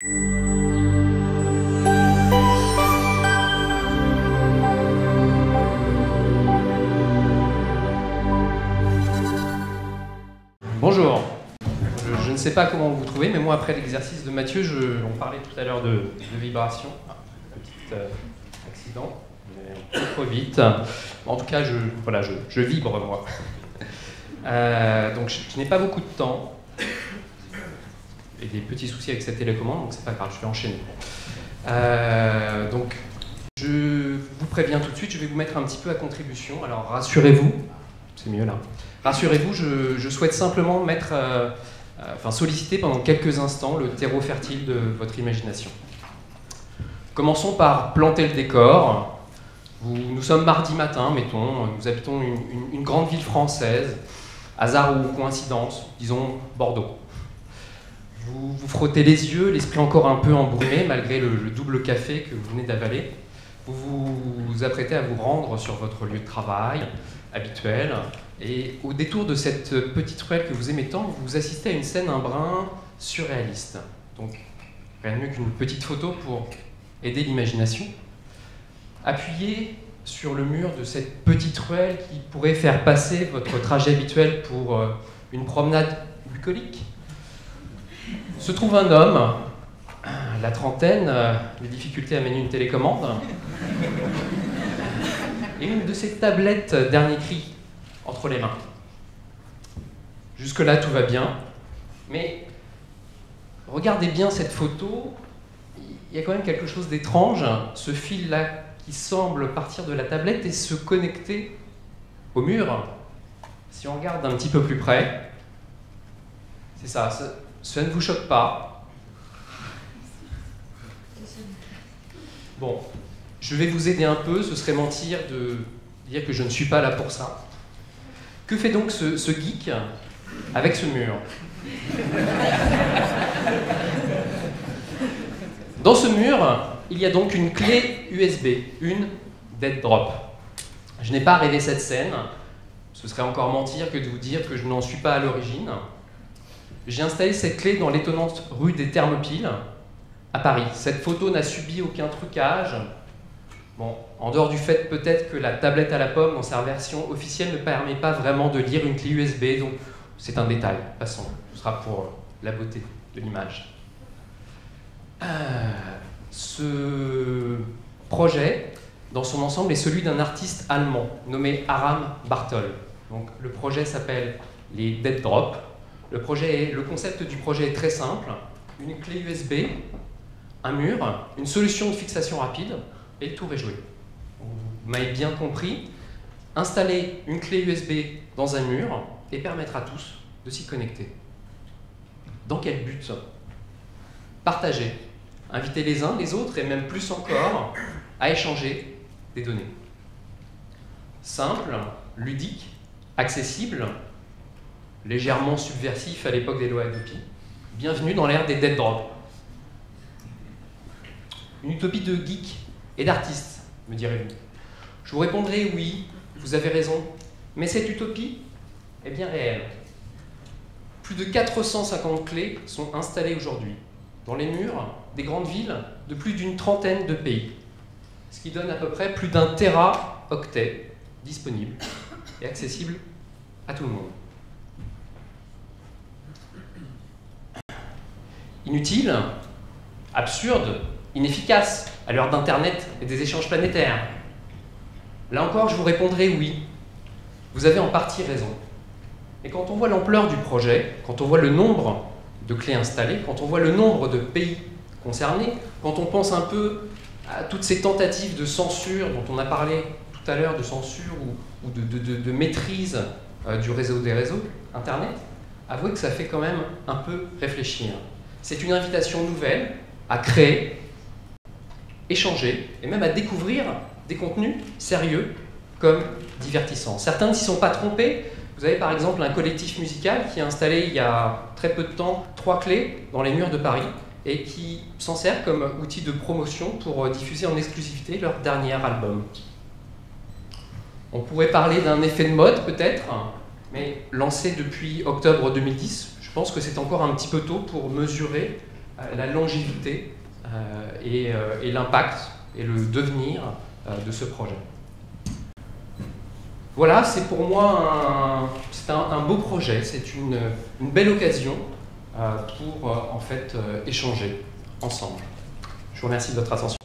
Bonjour. Je, ne sais pas comment vous trouvez, mais moi, après l'exercice de Mathieu, on parlait tout à l'heure de, vibration. Un petit euh, accident, mais trop vite. En tout cas, je, voilà, je, vibre, moi. Euh, donc, je, n'ai pas beaucoup de temps. Et des petits soucis avec cette télécommande, donc c'est pas grave, je vais enchaîner. Euh, donc, je vous préviens tout de suite, je vais vous mettre un petit peu à contribution. Alors, rassurez-vous, c'est mieux là. Rassurez-vous, je, souhaite simplement mettre, euh, euh, enfin solliciter pendant quelques instants le terreau fertile de votre imagination. Commençons par planter le décor. nous sommes mardi matin, mettons, nous habitons une, grande ville française, hasard ou coïncidence, disons Bordeaux. Vous vous frottez les yeux, l'esprit encore un peu embrumé malgré le, le double café que vous venez d'avaler. Vous vous apprêtez à vous rendre sur votre lieu de travail habituel, et au détour de cette petite ruelle que vous aimez tant, vous assistez à une scène un brin surréaliste. Donc, rien de mieux qu'une petite photo pour aider l'imagination. Appuyez sur le mur de cette petite ruelle qui pourrait faire passer votre trajet habituel pour euh, une promenade bucolique, se trouve un homme, la trentaine, euh, les difficultés à mener une télécommande, et une de ces tablettes dernier cri entre les mains. Jusque-là, tout va bien. Mais regardez bien cette photo. Il y a quand même quelque chose d'étrange. Ce fil-là qui semble partir de la tablette et se connecter au mur. Si on regarde un petit peu plus près, c'est ça, ça, ne vous choque pas. Bon, je vais vous aider un peu, ce serait mentir de dire que je ne suis pas là pour ça. Que fait donc ce, geek avec ce mur? Dans ce mur, il y a donc une clé USB, une dead drop. Je n'ai pas rêvé cette scène, ce serait encore mentir que de vous dire que je n'en suis pas à l'origine. J'ai installé cette clé dans l'étonnante rue des Thermopyles, à Paris. Cette photo n'a subi aucun trucage, Bon, en dehors du fait peut-être que la tablette à la pomme dans sa version officielle ne permet pas vraiment de lire une clé USB, donc c'est un détail, passons, ce sera pour euh, la beauté de l'image. Euh, ce projet, dans son ensemble, est celui d'un artiste allemand nommé Aram Bartol. Donc, le projet s'appelle les Dead Drop. Le, le concept du projet est très simple une clé USB, un mur, une solution de fixation rapide, et tout tour est joué. Vous m'avez bien compris, installer une clé USB dans un mur et permettre à tous de s'y connecter. Dans quel but? Partager, inviter les uns, les autres et même plus encore à échanger des données. Simple, ludique, accessible, légèrement subversif à l'époque des lois Adopi. Bienvenue dans l'ère des dead drops. Une utopie de geek et d'artistes, me direz-vous. Je vous répondrai oui, vous avez raison, mais cette utopie est bien réelle. Plus de 450 clés sont installées aujourd'hui dans les murs des grandes villes de plus d'une trentaine de pays, ce qui donne à peu près plus d'un téraoctet disponible et accessible à tout le monde. Inutile, absurde, inefficace à l'heure d'Internet et des échanges planétaires Là encore, je vous répondrai oui. Vous avez en partie raison. Et quand on voit l'ampleur du projet, quand on voit le nombre de clés installées, quand on voit le nombre de pays concernés, quand on pense un peu à toutes ces tentatives de censure dont on a parlé tout à l'heure, de censure ou, de, maîtrise euh, du réseau des réseaux, Internet, avouez que ça fait quand même un peu réfléchir. C'est une invitation nouvelle à créer, échanger et même à découvrir des contenus sérieux comme divertissants. Certains ne s'y sont pas trompés. Vous avez par exemple un collectif musical qui a installé il y a très peu de temps trois clés dans les murs de Paris et qui s'en sert comme outil de promotion pour euh, diffuser en exclusivité leur dernier album. On pourrait parler d'un effet de mode peut-être, mais lancé depuis octobre 2010, je pense que c'est encore un petit peu tôt pour mesurer la longévité et, l'impact et le devenir de ce projet. Voilà, c'est pour moi un, un, beau projet, c'est une, une, belle occasion pour en fait échanger ensemble. Je vous remercie de votre attention.